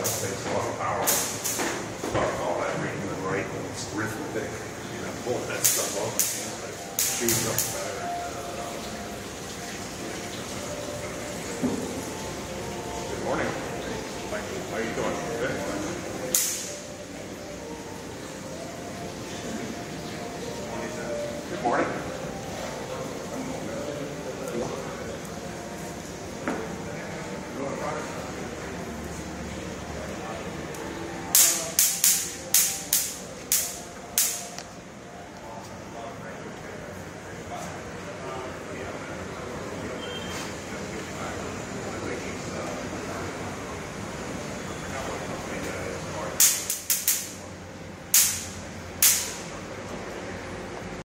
takes a lot of power fuck all that reading and writing arithmetic, you know, that stuff shoes up better. Good morning. Thank you. How are you doing? Good. Good morning.